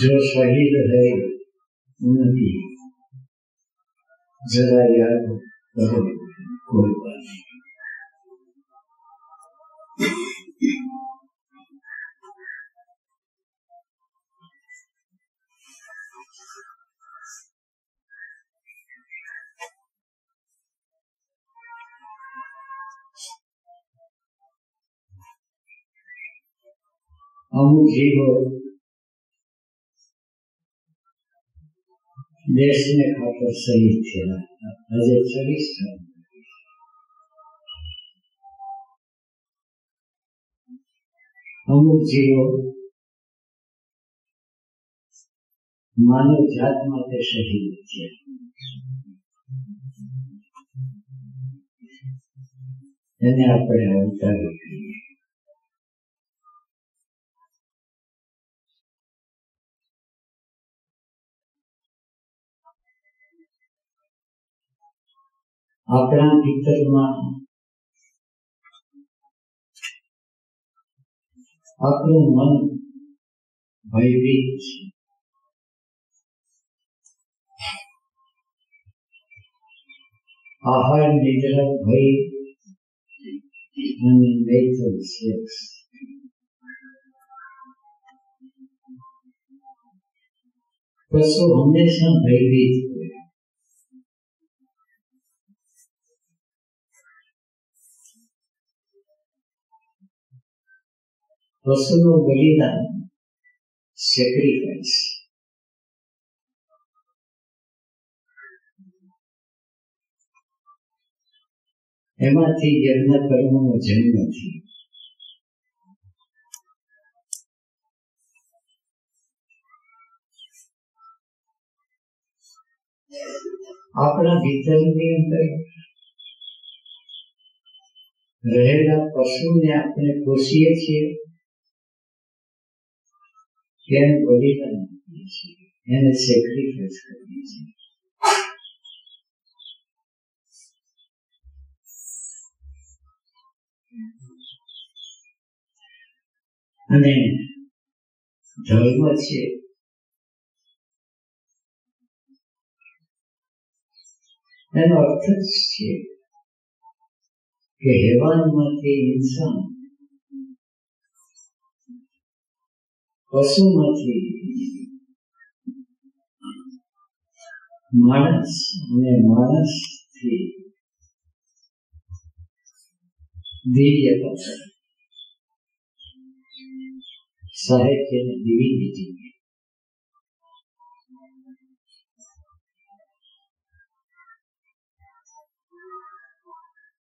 जो शहीद है उनकी जरा याद करो દેશને ખાતર શહીદ થયા આજે છવ્વીસ અમુક જીવો માનવ જાત માટે શહીદ છે એને આપણે અવતારી કહીએ આપણા ભીતરમાં આપણું મન ભયભીત છે. આહાર નિદ્રા ભય અને મૈથુન સેક્સ પશુ પશુનું બલિદાન સેક્રિફાઈસ એમાંથી યજ્ઞ કર્મનો જન્મ થયો. આપણા ભીતરની અંદર રહેલા પશુને આપણે પોષીએ છીએ. એને બલિદાન આપીએ છીએ એને સેક્રિફાઈસ કરીએ છીએ અને ધર્મ છે એનો અર્થ જ છે કે હેવાનમાંથી ઇન્સાન પશુમાંથી માણસ અને માણસથી દિવ્યતા સાહિત્યની દિવિનિટી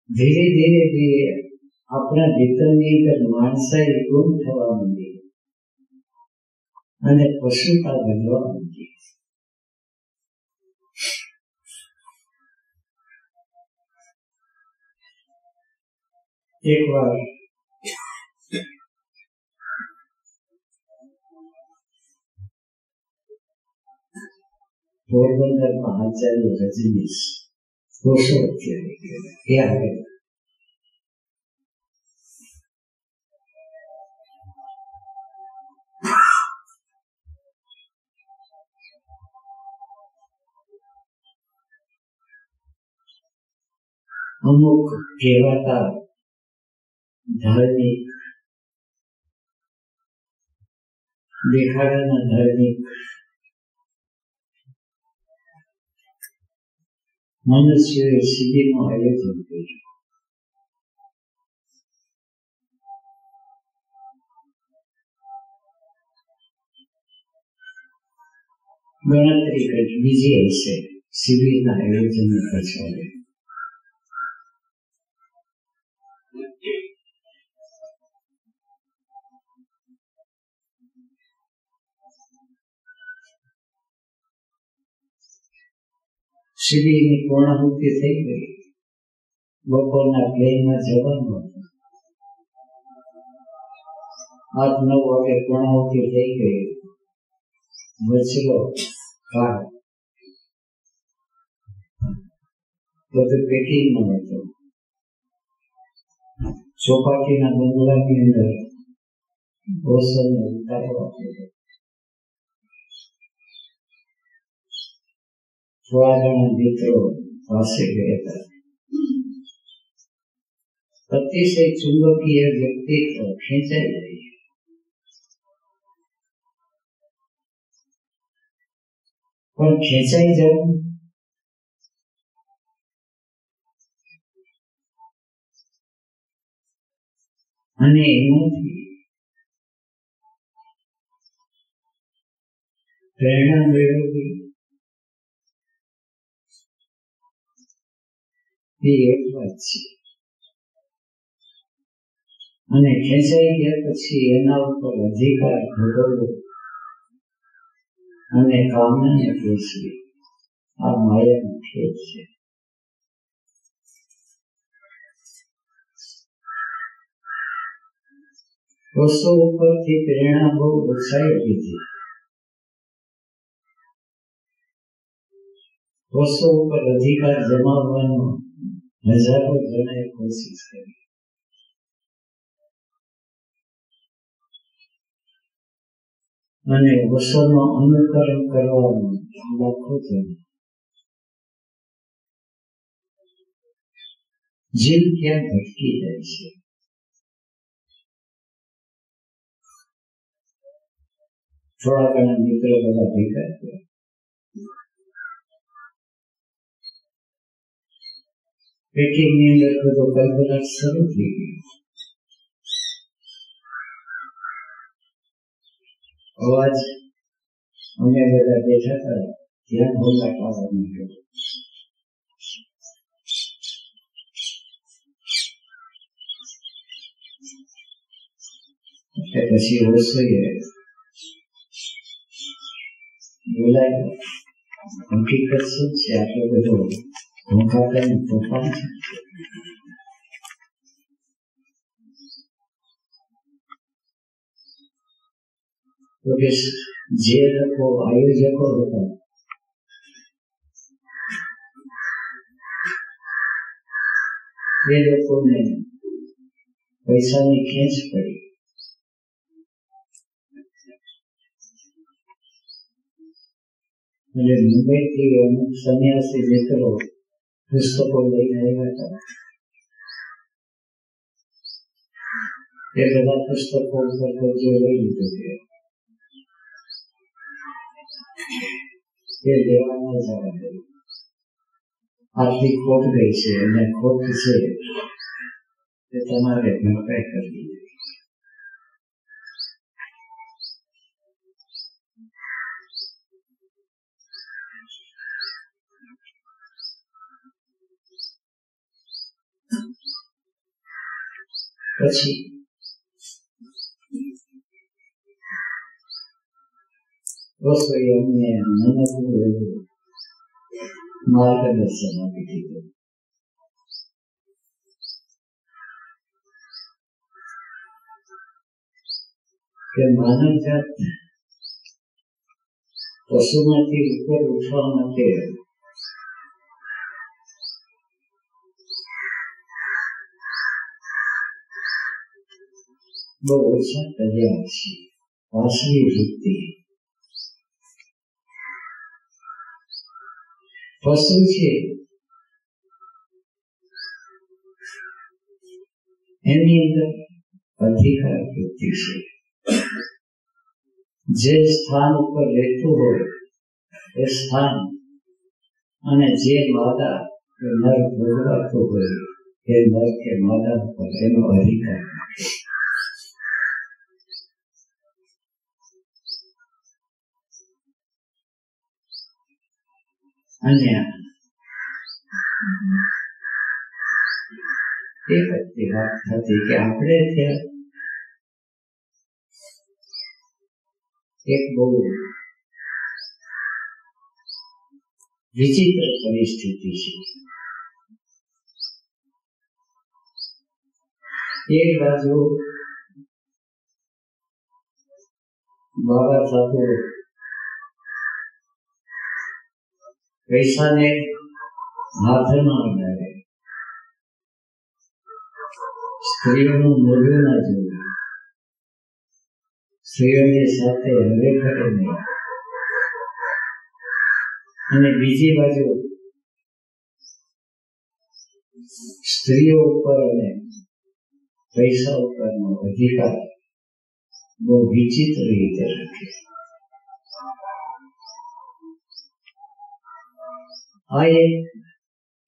ધીરે ધીરે ધીરે આપણા ભીતરની અંદર માણસાઈ ગુમ થવા માંડી. અને પશુતા બનવા માંડી એક વાર પોરબંદરમાં આચાર્ય રજનીશ કોષો એ આવે અમુક કહેવાતા ધાર્મિક દેખાડાના ધાર્મિક મનુષ્યોએ શિબિરનું આયોજન કર્યું ગણતરી કરી બીજી હશે શિબિરના આયોજન પાછળ શિબિરની પૂર્ણાહુતિ થઈ ગઈ. બપોરના પ્લેનમાં જવાનું આઠ, નવ વાગે પૂર્ણાહુતિ થઈ ગઈ. વચલો કાળ બધું પેકિંગમાં હતો ચોપાટીના બંગલાની અંદર ઓસરને ઉતારવા થોડા ઘણા મિત્રો પાસે ગયા હતા અતિશય ચુંબકીય વ્યક્તિત્વ ખેંચાઈ જાય પણ ખેંચાઈ જવું અને એમાંથી પ્રેરણા મેળવવી છે. અને ખેંચાઈ ગયા પછી એના ઉપર અધિકાર ભોગવવો અને કામને પૂછવી આ માયાનો ખેદ છે. વસ્તુ ઉપરથી પ્રેરણા બહુ ઓછાઈ લીધી. વસ્તુ ઉપર અધિકાર જમાવવાનો હજારો જણાએ કોશિશ કરી અને વસોનો અનુકરણ કરવાનું લાખો જણ જીવ ક્યાં ભટકી જાય છે થોડા ઘણા મિત્રો બધા ભેગા થયા પેકિંગની અંદર બધો કલ્પના શરૂ થઈ ગઈ અવાજ અમે બધા બેઠા હતા ત્યાં પાડવા નીકળ્યો પછી રસોઈએ બોલાય હકીકત શું છે આટલો બધો ધોખા કરીને તોફાન છે તો કે જે લોકો આયોજકો હતા એ લોકોને પૈસાની ખેંચ પડી એટલે મુંબઈથી અમુક સંન્યાસી મિત્રો પુસ્તકો લઈને આવ્યા હતા એ બધા પુસ્તકો ઉપર કબજો લઈ લીધો છે તે લેવાના જવા દે આર્થિક ખોટ ગઈ છે અને ખોટ છે તે તમારે ભરપાઈ કરવી પછી રસોઈ અમને નાનકડું એવું માર્ગદર્શન આપી દીધું કે માનવ જાત પશુમાંથી ઉપર ઉઠવા માટે બહુ ઓછા કર્યા છે વાસની વૃત્તિ પશુ છે એની અંદર અધિકાર વૃત્તિ છે જે સ્થાન ઉપર રહેતું હોય એ સ્થાન અને જે માદા કે નર ભોગવાતું હોય એ નર કે માદા ઉપર એનો અધિકાર અને એ વખતે વાત થતી કે đấy ત્યાં એક બહુ વિચિત્ર પરિસ્થિતિ છે. એક બાજુ બાબા સાધુ પૈસાને હાથમાં અડાડે સ્ત્રીઓનું મોઢું ના જોયું સ્ત્રીઓની સાથે હવે કરે નહીં. અને બીજી બાજુ, સ્ત્રીઓ ઉપર અને પૈસા ઉપરનો અધિકાર બહુ વિચિત્ર રીતે રાખે. આ એક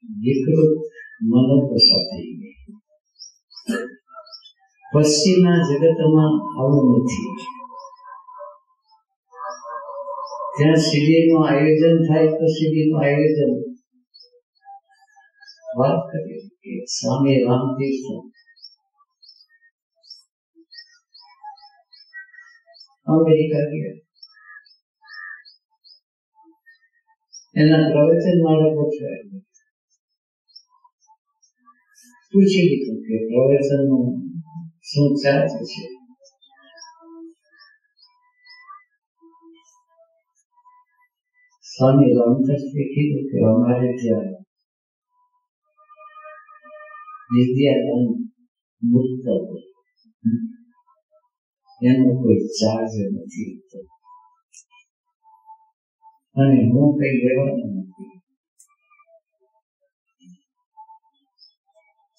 વિકૃત મનોદશા થઈ ગઈ પશ્ચિમના જગતમાં આવું નથી ત્યાં શિબિરનું આયોજન થાય તો શિબિરનું આયોજન વાત કરીએ કે સ્વામી રામતીર્થ અમેરિકા ગયા એના પ્રવચન માળા ગોઠવાયેલું પૂછી લીધું કે પ્રવચનનું શું ચાર્જ છે સ્વામી રામદાસજીએ કીધું કે અમારે ત્યાં વિદ્યાદાન મુક્ત એનો કોઈ ચાર્જ નથી અને હું કઈ લેવાનો નથી.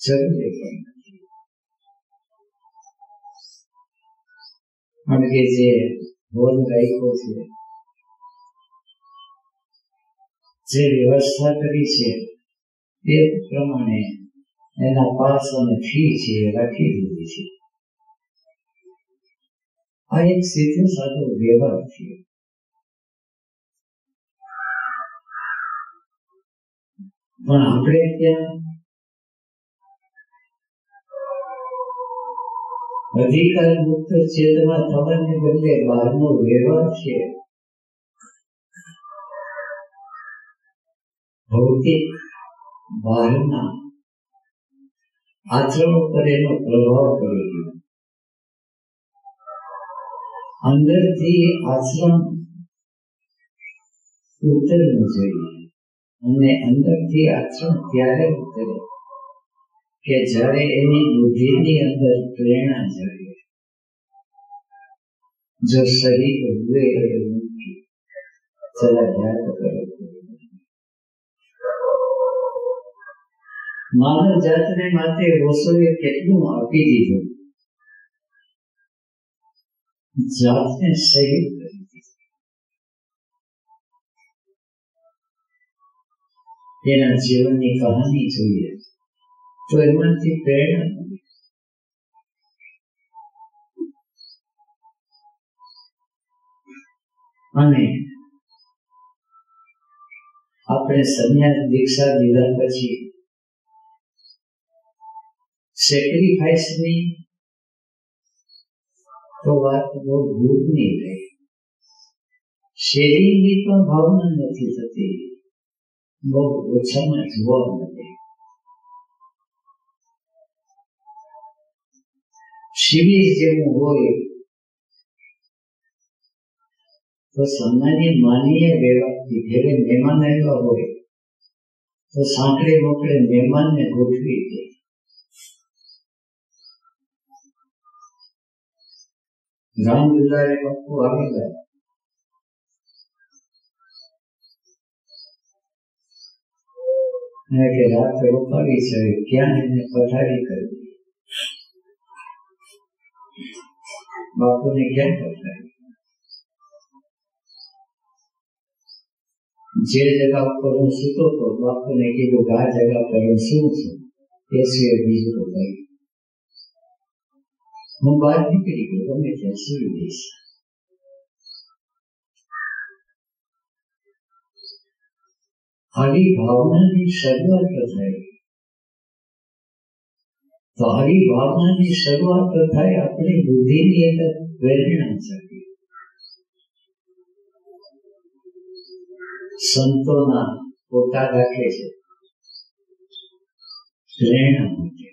જરૂરી કારણ કે જે બોલ રાખ્યો છે, જે વ્યવસ્થા કરી છે, એ પ્રમાણે એના પાસ અને ફી છે રાખી દીધી છે. આ એક સીધો સાદો વ્યવહાર છે. પણ આપણે ત્યાં અધિકાર મુક્ત ક્ષેત્રમાં થવાને બદલે બહારનો વ્યવહાર છે. ભૌતિક બહારના આચરણ પર એનો પ્રભાવ પડી ગયો અંદરથી આચરણ ઉતરવું જોઈએ. અને અંદરથી આચરણ ત્યારે ઉતરે કે જ્યારે એની બુદ્ધિની અંદર પ્રેરણા જાગે. જો શરીર હુએ ચલા યાદ કરો માનવ જાતને માટે ઓશોએ કેટલું આપી દીધું? જાતને શહીદ કરી. તેના જીવનની કહાની જોઈએ. તો એમાંથી પ્રેરણા અને આપણે સંન્યાસ દીક્ષા લીધા પછી સેક્રિફાઈસની તો વાત બહુ નહીં રહી. શેરીની પણ ભાવના નથી થતી. બહુ ઓછામાં જોવા મળે શિબિર જેવું હોય તો સામાન્ય માનીય વ્યવહારથી ઘેરે મહેમાન આવ્યા હોય. તો સાંકડે મોકળે મહેમાનને ગોઠવી દે. દુલારે બાપુ આવેલા કે રાત્રે ઉપાડી છે ક્યાં એને પધારી કરી? બાપુને ક્યાં પધારી? જે જગા ઉપર હું સૂતો હતો, બાપુને કીધું કે આ જગા પર હું શું છું. એ સિવાય બીજું તો કઈ. હું બહાર નીકળી ગયો, ગમે ત્યાં સુઈ દઈશ આવી ભાવનાની શરૂઆત થાય તો આવી ભાવનાની શરૂઆત થાય આપણી બુદ્ધિની અંદર પ્રેરણા જાગે સંતોના પોતા રાખે છે પ્રેરણા માટે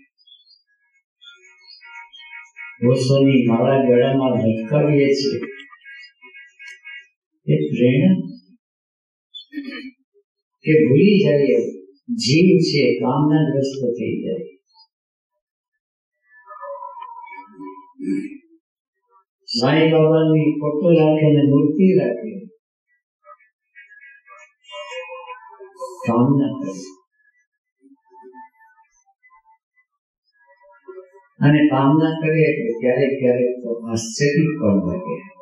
માળા ગળામાં લટકાવીએ છીએ એ પ્રેરણા કે ભૂલી જાય જીવ છે કામનાગ્રસ્ત થઈ જાય. સાંઈ બાબાની ફોટો રાખે ને મૂર્તિ રાખે કામના કરે. અને કામના કરે એટલે ક્યારેક ક્યારેક તો આશ્ચર્ય પણ લાગે.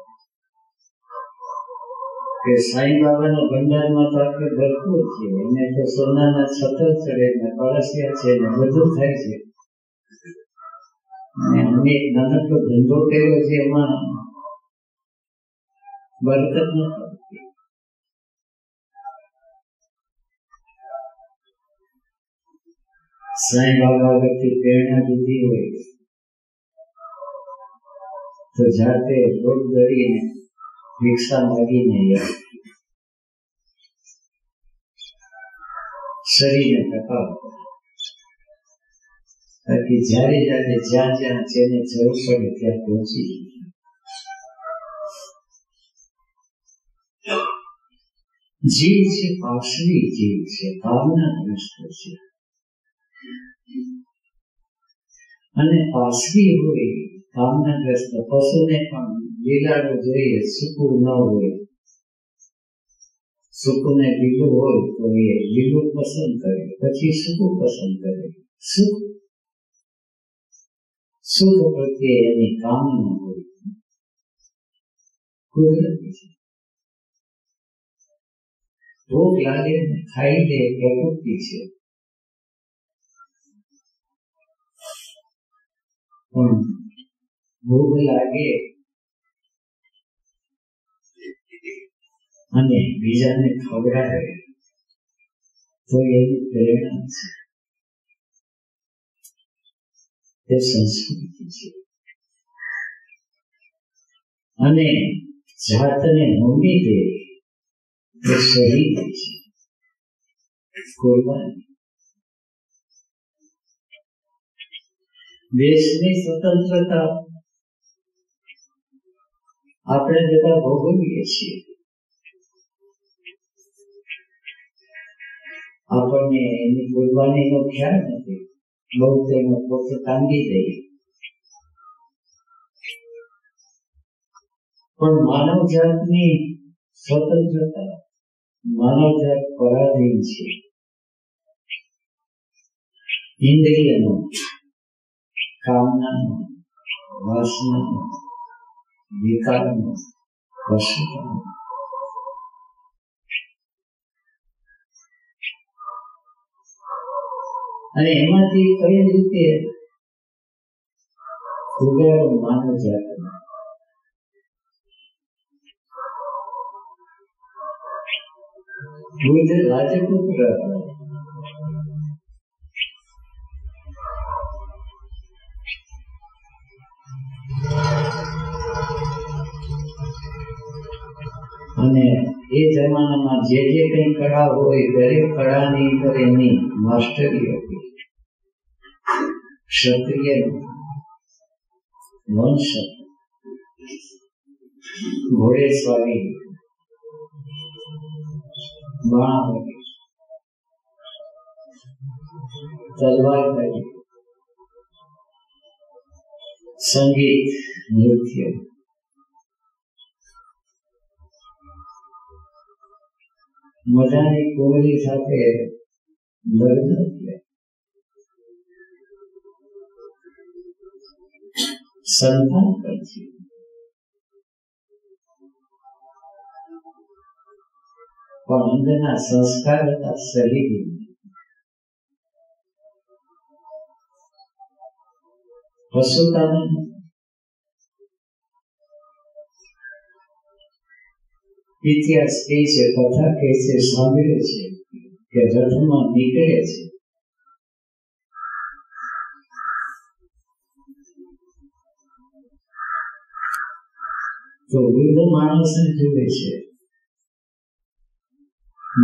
કે સાંઈ બાબાના ભંડારમાં તો આપણે ભરપૂર છે એને તો સોનાના છતર ચડે ને કળશિયા છે ને બધું થાય છે. અને અમે એક નાનકડો ધંધો કર્યો છે, એમાં બરકત સાંઈ બાબા આગળથી પ્રેરણા દીધી હોય, તો જાતે રોગ રિક્ષા ભિક્ષા માગીને શરીરને ટકાવતા બાકી જ્યારે જ્યારે જ્યાં જ્યાં જેને જરૂર પડે ત્યાં પહોંચી જીવ છે પાછલી જીવ છે ભાવનાગ્રસ્ત છે. અને પાર્શ્વી હોય ભાવનાગ્રસ્ત પશુને પણ લીલાડું જોઈએ, સૂકું ન હોય સૂકું ને લીલું હોય તો એ લીલું પસંદ કરે પછી સૂકું પસંદ કરે સુખ સુખ પ્રત્યે એની કામના હોય કુદરતી છે ભૂખ લાગે ને ખાઈ લે પ્રવૃત્તિ છે પણ ભૂખ લાગે અને બીજાને ખવડાવે તો એવી પ્રેરણા છે તે સંસ્કૃતિ છે અને જાતને મમ્મી દે એ શહીદ છે કુરબાની દેશની સ્વતંત્રતા આપણે બધા ભોગવીએ છીએ આપણને એની કુરબાનીનો ખ્યાલ નથી. બહુ તેનો ફોટો તાંગી દઈએ પણ માનવ જાતની સ્વતંત્રતા, માનવ જાત પરાધીન છે. ઇન્દ્રિયનો, કામનાનો, વાસનાનો, વિકારનો, પશુનો અને એમાંથી કઈ રીતે માનવ જાત? રાજપુત્ર અને એ જમાનામાં જે જે કઈ કળા હોય, દરેક કળાની પર એની માસ્ટરી હતી ક્ષત્રિય વંશ ઘોડેસવારી બાણ તલવારબાજી સંગીત નૃત્ય મજાની કોહલી સાથે લગ્ન થયા સંતાન પણ અંદરના સંસ્કાર હતા ઇતિહાસ કહે છે કથા કહે છે સાંભળે છે કે રથમાં નીકળે છે તો વૃદ્ધ માણસને જુએ છે.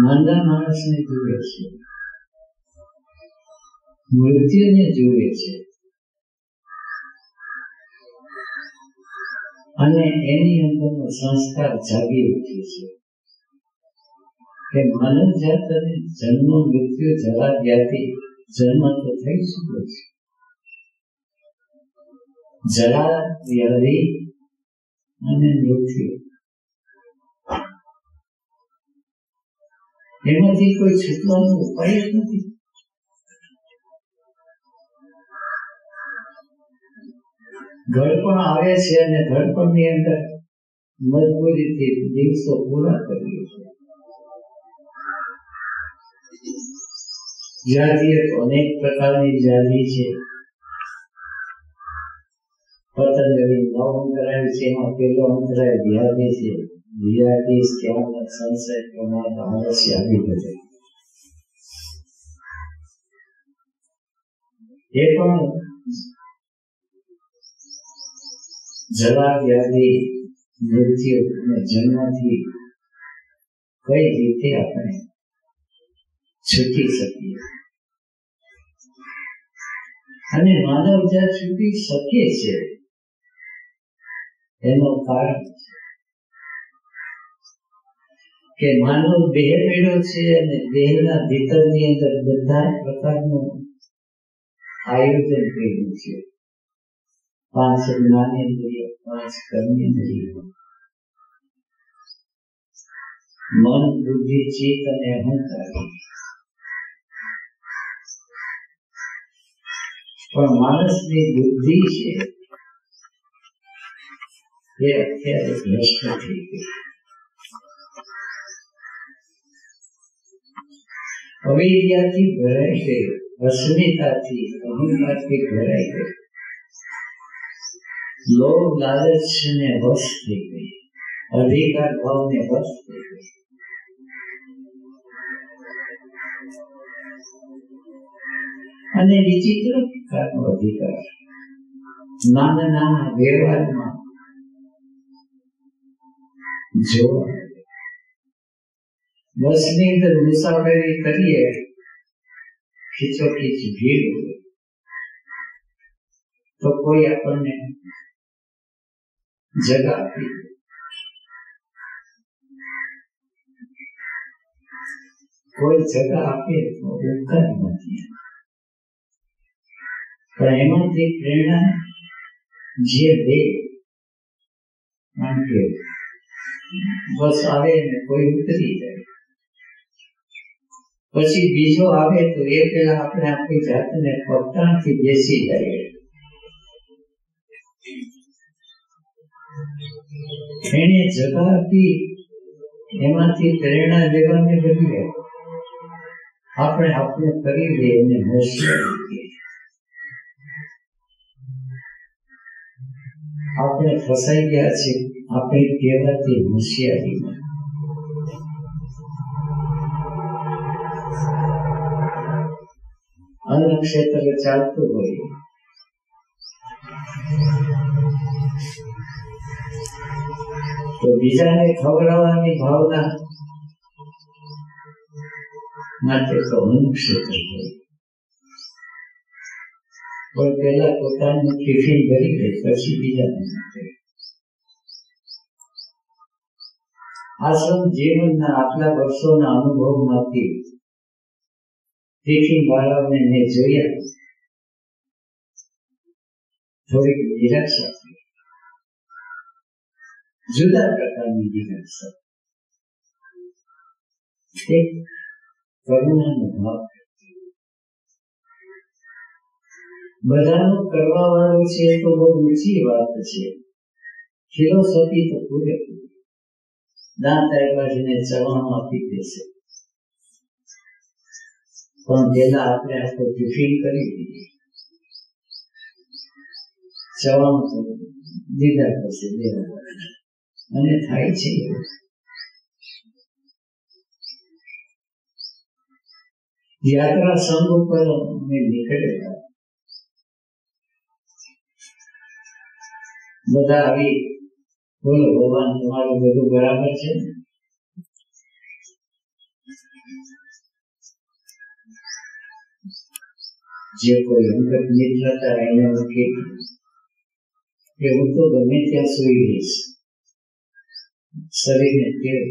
માંદા માણસને જુએ છે. મૃત્યુને જુએ છે. અને એની અંદરનો સંસ્કાર જાગી ઉઠે છે. કે માનવ જાતને જન્મ મૃત્યુ જરા જ્ઞાતિ જન્મ તો થઈ શકે છે. જરા વ્યાધિ અને મૃત્યુ એમાંથી કોઈ છૂટવાનો ઉપાય જ નથી. ઘડપણ આવે છે અને ઘડપણની અંદર મજબૂરીથી દિવસો પૂરા કરીએ છીએ. જાતિ અનેક પ્રકારની જાતિ છે. જન્મથી કઈ રીતે આપણે છૂટી શકીએ? અને માનવ જ્યાં છૂટી શકીએ છે? એનો કે માનવ દેહ મેળો છે અને દેહના ભીતરની અંદર બધા પ્રકારનું આયોજન કર્યું છે. પાંચ જ્ઞાનેન્દ્રિય પાંચ કર્મેન્દ્રિય મન, બુદ્ધિ, ચિત્ત અને અહંકાર. પણ માણસની બુદ્ધિ છે. એ here is ગઈ અવિદ્યાથી ભરાય ગઈ અસ્મિતાથી અહંકારથી ભરાય ગઈ લોભ લાલચ ને વશ થઈ ગઈ અધિકાર ભાવ ને વશ થઈ ગઈ અને વિચિત્ર પ્રકારનો અધિકાર નાના નાના વ્યવહારમાં જોવા બસની અંદર મુસાફરી કરીએ ખીચોખીચ ભીડ હોય તો કોઈ આપણને જગા આપી કોઈ જગા આપે તો ઉપકાર નથી પણ એમાંથી પ્રેરણા જે દે કારણ કે બસ આવે ને કોઈ ઉતરી જાય. પછી બીજો આવે તો એ પેલા આપણે આપણી જાતને પગતાણથી બેસી જાય. એને જગા એમાંથી પ્રેરણા લેવાને બદલે આપણે આપણું કરી લઈએ એને આપણે ફસાઈ ગયા છે આપણી કહેવાતી હોશિયારીમાં અન્ન ક્ષેત્રે ચાલતું હોય તો બીજાને ખવડાવવાની ભાવના માટે તો અન્ન ક્ષેત્ર હોય પણ પેલા પોતાનું ટિફિન ભરી લે પછી બીજાને આશ્રમ જીવનના આટલા વર્ષોના અનુભવમાંથી તેથી બાળકને મેં જોયા. થોડીક નિરાશા જુદા પ્રકારની નિરાશા કરવા વાળું છે તો બહુ ઊંચી વાત છે. ફિલોસોફી તો પૂરેપૂરી દાંત આપ્યાને ચવાણું આપી દેશે પણ પેલા આપણે આખો ટિફિન કરી દઈએ ચવાણું તો દીધા પછી દેવા અને થાય છે યાત્રા સંઘ ઉપર અમે નીકળેલા. બધા આવી બોલો, ભગવાન તમારું બધું બરાબર છે? જે કોઈ અંગત મિત્રતા એને મૂકી કે હું તો ગમે ત્યાં સુઈ રહીશ. શરીરને ટેવ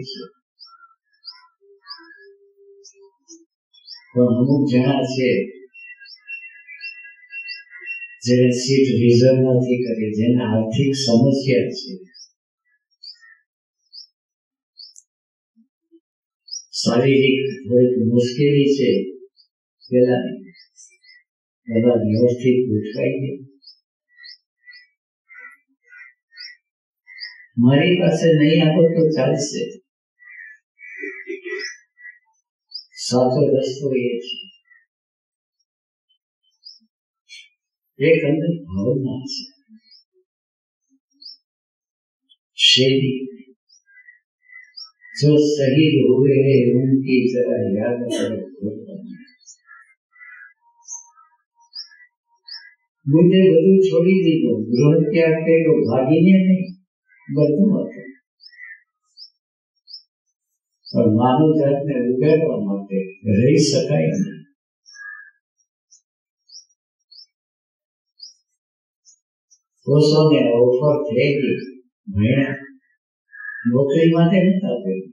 પણ અમુક જણા છે જેને સીટ રિઝર્વ નથી કરી, જેને આર્થિક સમસ્યા છે. શારીરિક થોડીક મુશ્કેલી છે પેલા બધા વ્યવસ્થિત ગોઠવાઈ ગયા મારી પાસે નહીં આપો તો ચાલશે સાચો રસ્તો એ છે એક અંદર ભાવના છે શૈલી जो शहीद हुए हैं उनकी जरा याद करो બુદ્ધે બધું છોડી દીધું ગૃહ ત્યાગ કર્યો ભાગીને નહીં બધું હતું પણ માનવ જાતને ઉગાડવા માટે રહી શકાય નહીં કોષોને ઓફર થઈ ગઈ ભણ્યા નોકરી માટે નથી આપ્યું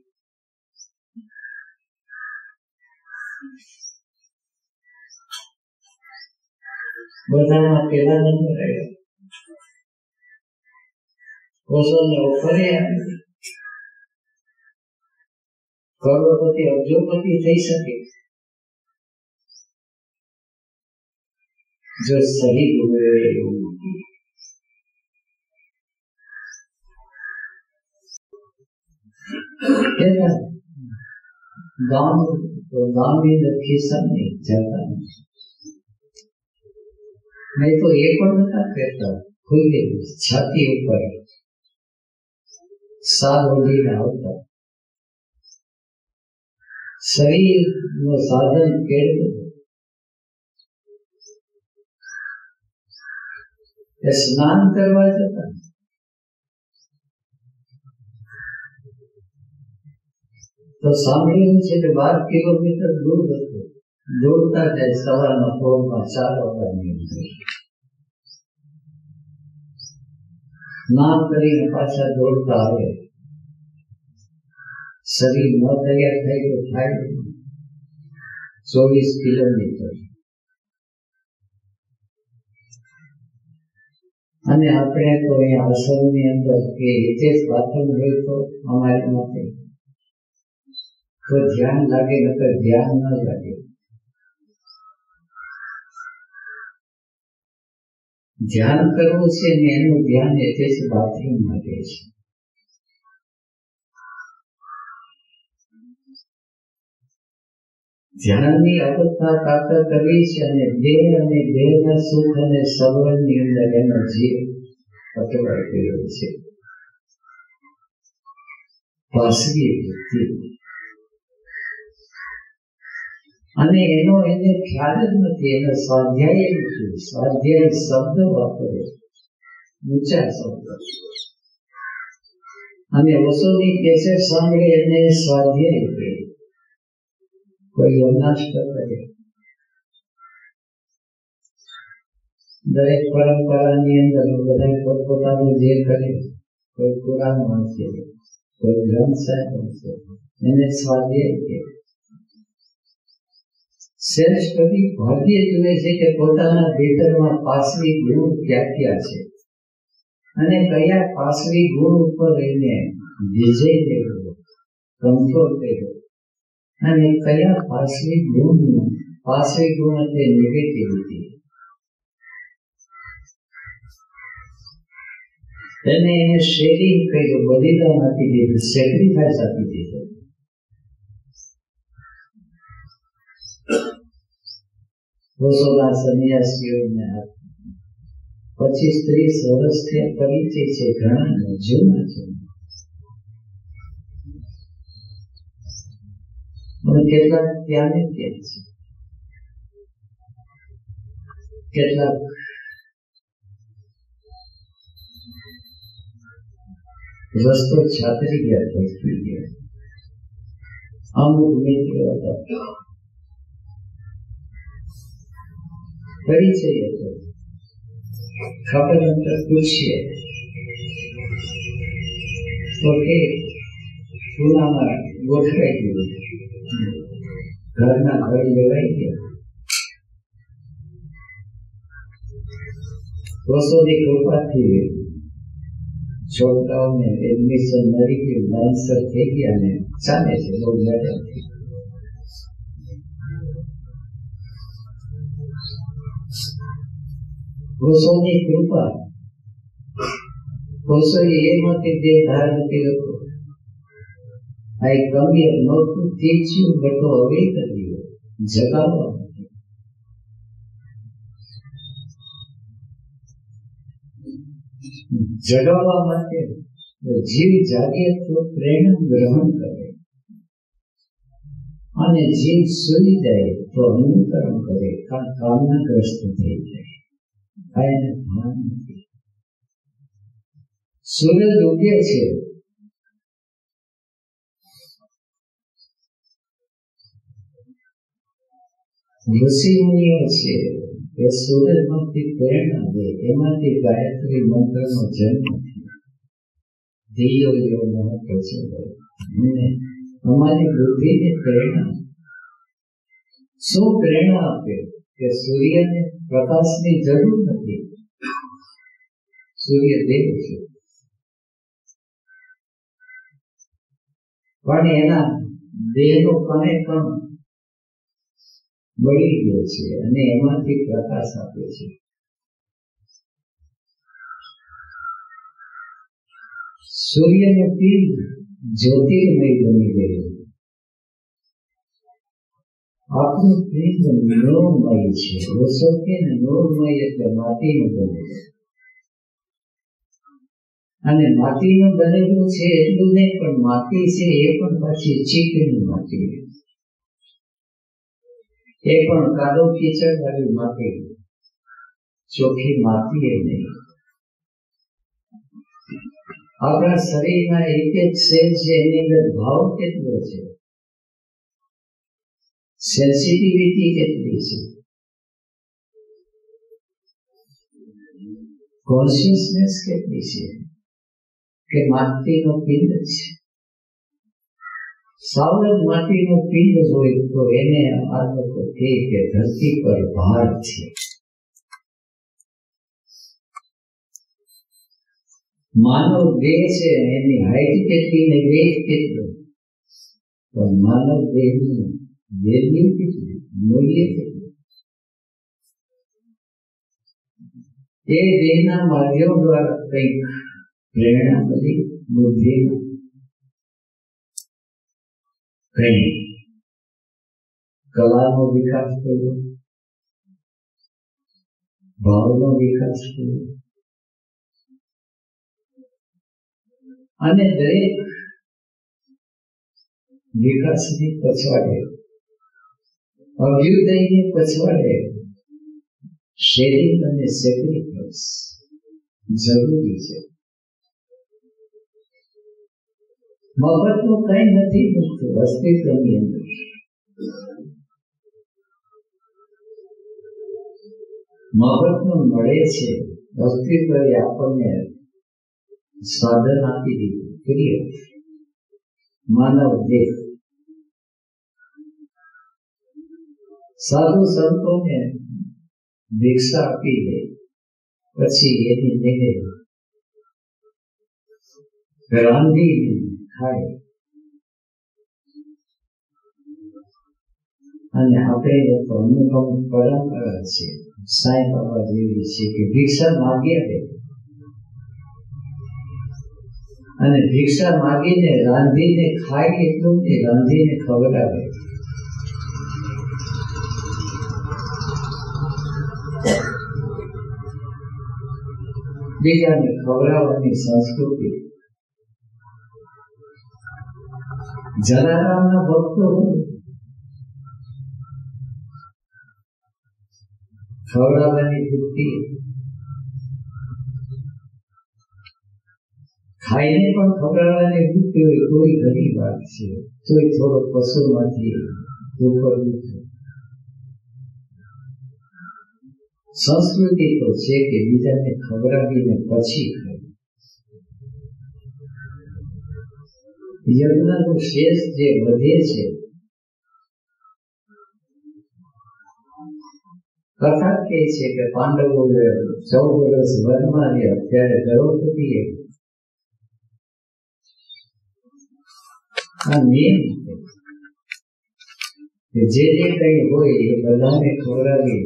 બધામાં પેલા નંબર આવ્યો કરોડપતિ અબજોપતિ થઈ શકે. જો સહી એવું ગામ, ગામની અંદર ખિસ્સા નહીં જતા નહીં તો એ પણ નતા કહેતા. ગયું છાતી ઉપર સાત ઓઢીને આવતા. શરીરનું સાધન કેળવું. એ સ્નાન કરવા જતા. તો સાંભળ્યું છે કે બાર કિલોમીટર દૂર હતું. દોડતા જાય સવારના પોરમાં ચાર વાગ્યાની સ્નાન કરીને પાછા દોડતા આવે. શરીર ન તૈયાર થાય તો થાય ચોવીસ કિલોમીટર. અને આપણે તો એ આશ્રમની અંદર કે હિતેશ બાથરૂમ હોય તો અમારી માટે. તો ધ્યાન લાગે નકર ધ્યાન ન લાગે. ધ્યાન કરવું છે ને એનું ધ્યાન હિતેશ બાથરૂમ માટે છે. ધ્યાનની અવસ્થા તાકાત કરવી છે અને દેહ અને દેહના સુખ અને સવરની અંદર એનો જીવ પટવાઈ ગયો છે. પાસવી વૃત્તિ અને એનો એને ખ્યાલ જ નથી. એનો સ્વાધ્યાય નથી. સ્વાધ્યાય શબ્દ વાપરે ઊંચા શબ્દ. અને વસુની કેસે સાંભળે એને સ્વાધ્યાય કહે. કોઈ યજ્ઞાષ્ટ કરે. દરેક પરંપરાની અંદર બધા પોતપોતાનું જે કરે, કોઈ કુરાન વાંચે, કોઈ ગ્રંથ સાહેબ વાંચે એને સ્વાધ્યાય કે શ્રેષ્ઠ કવિ ભારતીય જુએ છે કે પોતાના ભીતરમાં પાસવી ગુણ ક્યાં ક્યાં છે. અને કયા પાસવી ગુણ ઉપર રહીને વિજય લેવો કંટ્રોલ કર્યો અને કયા પાસવી ગુણ પાસવી ગુણ એટલે નેગેટિવિટી એને શેરિંગ કર્યું બલિદાન આપી દીધું સેક્રિફાઈસ આપી દીધું. રસોડા સંન્યાસીઓને પચીસ ત્રીસ વર્ષથી પરિચય છે ઘણા જૂના છે. કેટલાક ત્યાંને ત્યાં છે. કેટલાક રસ્તો છાતરી ગયા ગયા. અમુક મિત્રો હતા. પરિચય હતો. ખબર અંતર પૂછીએ. તો કે પુનામાં ગોઠવાઈ ગયું. ઘરના ઘર લેવાઈ ગયા. રસોની કૃપાથી છોકરાઓને એડમિશન મળી ગયું. લાઇન્સર થઈ ગયા ને ચાલે છે. બહુ મજાથી કોષોની કૃપા. કોષો એમાંથી દેહ ધારણ કર્યો હતો આ એક ગમ્ય to teach you but to જગાવવા જગાવવા માટે જીવ જાગે તો પ્રેરણા ગ્રહણ કરે. અને જીવ સુઈ જાય તો અનુકરણ કરે. કામના ગ્રસ્ત થઈ જાય. કાંઈ ભાન નથી સૂર્ય ડૂબે છે ઋષિ છે એ સૂરજમાંથી પ્રેરણા દે, એમાંથી ગાયત્રી મંત્રનો જન્મ મહત્વ છે અમારી બુદ્ધિને પ્રેરણા શું પ્રેરણા આપે કે સૂર્યને પ્રકાશની જરૂર નથી. સૂર્ય દેવ છે. પણ એના દેહનો કણે પણ બળી ગયો છે અને એમાંથી પ્રકાશ આપે છે. સૂર્યનું પિંડ જ્યોતિર્મય બની ગયું. આપણું પ્રેમ મનોમય છે. ઓછો કે મનોમય એટલે માટીનું બનેલું અને માટીનું બનેલું છે એટલું નહીં, પણ માટી છે એ પણ પાછી ચીકણી માટી. એ પણ કાદો કીચડ વાળી માટી. ચોખ્ખી માટી એ નહીં. આપણા શરીરના એક એક સેલ છે એની અંદર ભાવ કેટલો છે? સેન્સિટિવિટી કેટલી છે કોન્શિયસનેસ કેટલી છે કે માટીનો પિંડ છે સાવ જ પિંડ હોય તો એને આ કહે કે ધરતી પર ભાર છે માનવ દેહ છે એની હાઈટ કેટલી ને વેટ કેટલો પણ માનવ દેહનું મૂલ્ય કેટલું એ દેહના માધ્યમ દ્વારા કંઈક પ્રેરણા મળી બુદ્ધિ કઈ કલાનો વિકાસ કર્યો ભાવનો વિકાસ થયો અને દરેક વિકાસની પછવાડે અભ્યુદયને પછવાડે શેરિંગ અને સેક્રિફાઈસ જરૂરી છે મફતનું કઈ નથી મળતું અસ્તિત્વની અંદર મફતનું મળે છે અસ્તિત્વ આપણને સાધન આપી દીધું માનવ દેહ સાધુ સંતોને દીક્ષા આપી દે, પછી એની જઈને રાંધી ખાય. અને આપણે એક અનુપમ પરંપરા છે, સાંઈ બાબા જેવી છે કે ભિક્ષા માગીએ દે અને ભિક્ષા માગીને રાંધીને ખાય એટલું કે રાંધીને ખવડાવે. બીજાને ખવડાવવાની સંસ્કૃતિ જલારામના ભક્તો ખવડાવવાની વૃત્તિ ખાઈને પણ ખવડાવવાની વૃત્તિ હોય કોઈ ઘણી વાત છે તોય થોડો પશુમાંથી ઉપરનું સંસ્કૃતિ તો છે કે બીજાને ખવડાવીને પછી ખાય. યજ્ઞનું શેષ જે વધે છે, કથા કહે છે કે પાંડવો ચૌદ વર્ષ વનમાં રહ્યા ત્યારે દ્રૌપદીએ આ નિયમ જે જે કઈ હોય એ બધાને ખવડાવી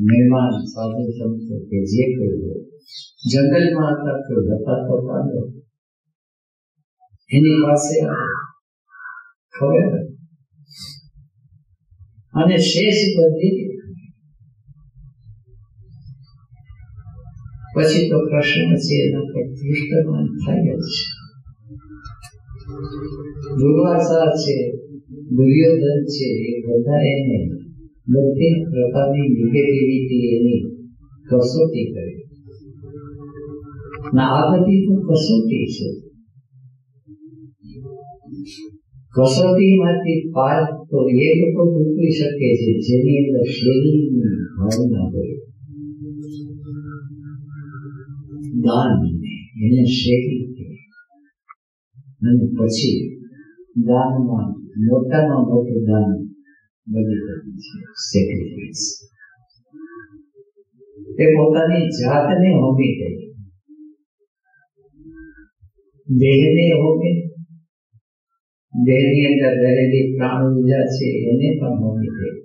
મહેમાન, સાધુ, સંતો કે જે કોઈ હોય. જંગલમાં હતા તો હતા તો પાડો. એની પાસે ખબર અને શેષ બધી પછી તો પ્રશ્ન છે એના પર દુષ્કર્મ થાય જ છે. દુર્વાસા છે. દુર્યોધન છે એ બધા એને બધી પ્રકારની નેગેટિવિટી એની કસોટી કરી. ના, આ બધી તો કસોટી છે. કસોટીમાંથી પાર તો એ લોકો ઉતરી શકે છે, જેની અંદર શરીરની ભાવના હોય. દાન એને શેરી અને પછી દાનમાં મોટામાં મોટું દાન બલિદાન છે સેક્રિફાઈસ તે પોતાની જાતને હોમી ગઈ. દેહને હોમે, દેહની અંદર રહેલી પ્રાણ ઊર્જા છે એને પણ હોમી ગઈ.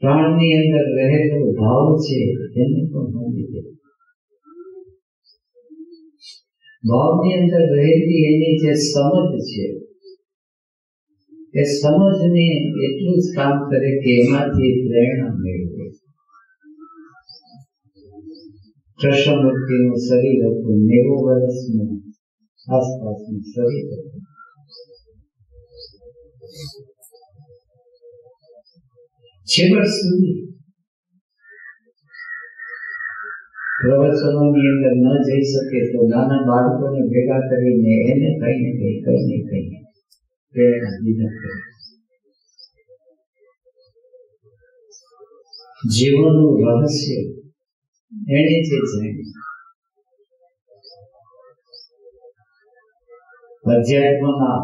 પ્રાણની અંદર રહેલો ભાવ છે એને પણ હોમી ગઈ. ભાવની અંદર રહેલી એની જે સમજ છે, એ સમજને એટલું જ કામ કરે કે એમાંથી પ્રેરણા મેળવે. કૃષ્ણમૂર્તિનું શરીર હતું નેવું વર્ષનું આસપાસનું શરીર હતું. છેવટ સુધી પ્રવચનોની અંદર ન જઈ શકે તો નાના બાળકોને ભેગા કરીને એને કઈ ને કઈ કઈ ને કઈ પ્રેરણા દીધા જીવનનું રહસ્ય એને છે અધ્યાત્મના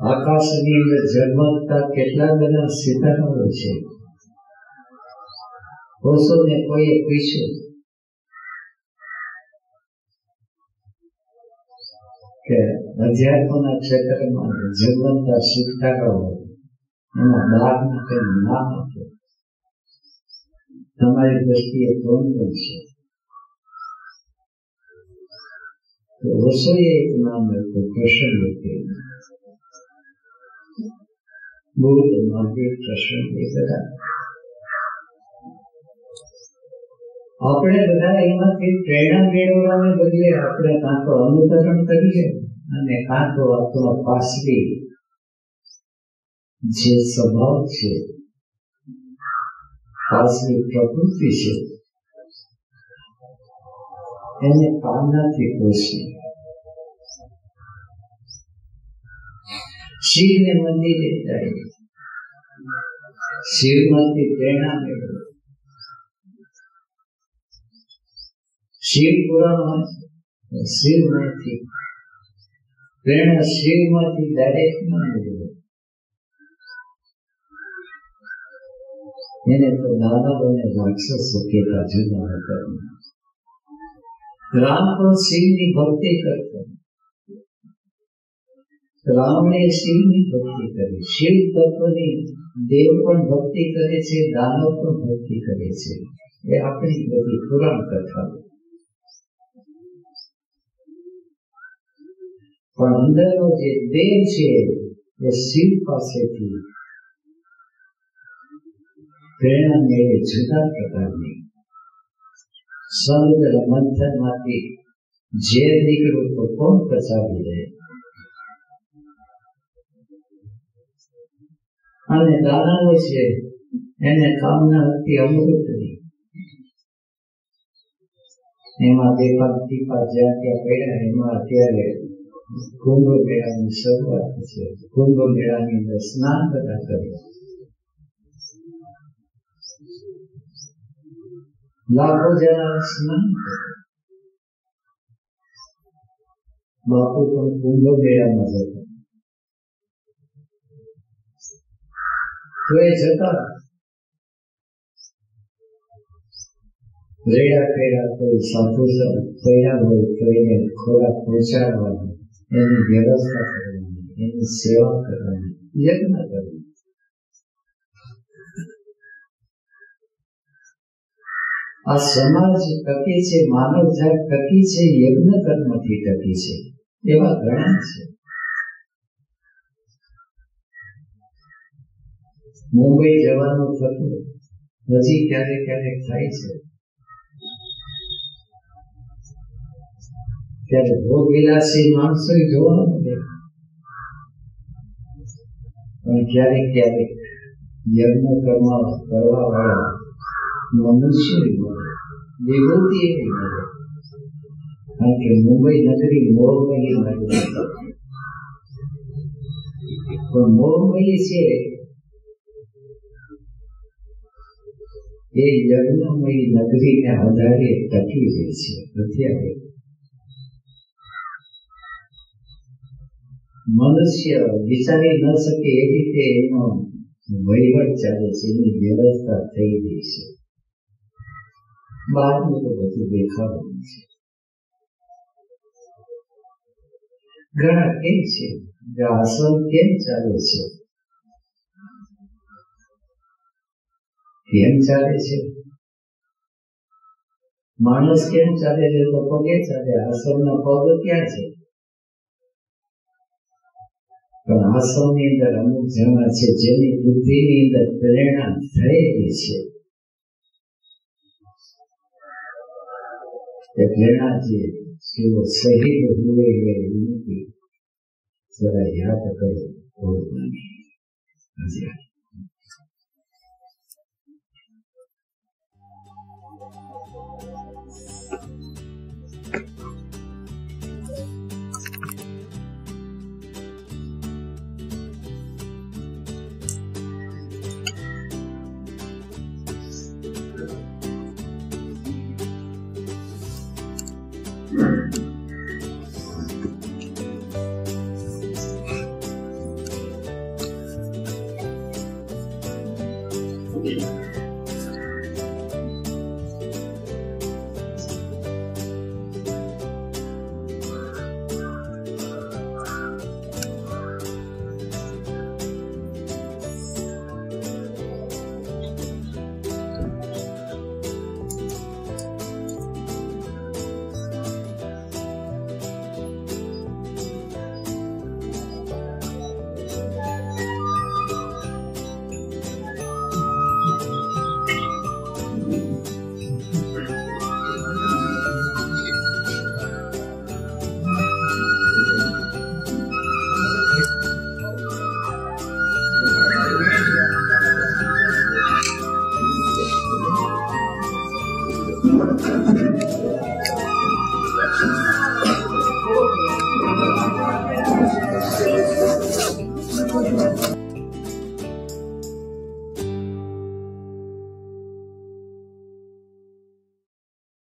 આકાશની અંદર ઝગમગતા કેટલા બધા સિતારાઓ છે. કોષોને કોઈએ પૂછ્યું કે અધ્યાત્મના ક્ષેત્રમાં એના બારના કઈ નામ તમારી દ્રષ્ટિએ કોણ છે? તો રસોઈએ એક નામ કૃષ્ણ એ બધા આપણે બધા એમાંથી પ્રેરણા મેળવવાને બદલે આપણે કાં તો અનુકરણ કરીએ અને કાં તો આપણો પાસરી જે સ્વભાવ છે પાસરી પ્રકૃતિ છે એને કામનાથી કોશી શિવને મંદિરે જાય શિવમાંથી પ્રેરણા મેળવે શિવ પુરાણ શિવમાંથી પ્રેરણા શિવમાંથી ડાયરેક્ટ ન મેળવે એને તો દાનવ અને રાક્ષસો કહેતા જુદા હતા રામ પણ શિવની ભક્તિ કરતો રામને શિવની ભક્તિ કરી. શિવ તત્વની દેવ પણ ભક્તિ કરે છે, દાનવ પણ ભક્તિ કરે છે. એ આપણી બધી પુરાણ કથા. પણ અંદરનો જે દેવ છે, એ શિવ પાસેથી પ્રેરણા મેળવે જુદા પ્રકારની. સમુદ્ર મંથનમાંથી ઝેર નીકળ્યું તો કોણ પચાવી દે અને દાનાઓ છે, એને કામના હતી અમૃતની એમાં દેખા ટીપા જ્યાં ત્યાં પડ્યા, એમાં અત્યારે કુંભ મેળાની શરૂઆત છે. કુંભ મેળાની અંદર સ્નાન બધા કર્યા. લાખો જણા સ્નાન બાપુ પણ કુંભ મેળામાં જતા. તો જતા રેડા પેડા કોઈ સાધુ તૈયાર હોય તો ખોરાક પહોંચાડવાનો, એની વ્યવસ્થા કરવાની, એની સેવા કરવાની, યજ્ઞ કરવી આ સમાજ ટકી છે માનવ જાત ટકી છે, યજ્ઞ કર્મથી ટકી છે, એવા ઘણા છે. મુંબઈ જવાનું થતું નથી ક્યારેક ક્યારેક થાય છે? ત્યારે ભોગ વિલાસી માણસો જોવા મળે પણ ક્યારેક ક્યારેક યજ્ઞ કર્મ કરવા વાળા મનુષ્ય મળે વિભૂતિ એવી મળે. કારણ કે મુંબઈ નગરી મોહમયી નગરી પણ મોહમયી છે એ યજ્ઞમય નગરીને આધારે ટકી રહે છે. અત્યારે મનુષ્ય વિચારી ન શકે એ રીતે એનો વહીવટ ચાલે છે, એની વ્યવસ્થા થઈ ગઈ છે. બહારનું તો બધું દેખાવાનું છે. ઘણા કેમ છે? કે આશ્રમ કેમ ચાલે છે? કેમ ચાલે છે? માણસ કેમ ચાલે છે? તો પગે ચાલે? આસનનો પગ ક્યાં છે? પણ આસનની અંદર અમુક જણા છે જેની બુદ્ધિની અંદર પ્રેરણા થયેલી છે. એ પ્રેરણા છે જેઓ શહીદ હોય એ વિનંતી જરા યાદ કરો ભગવાનની હાજર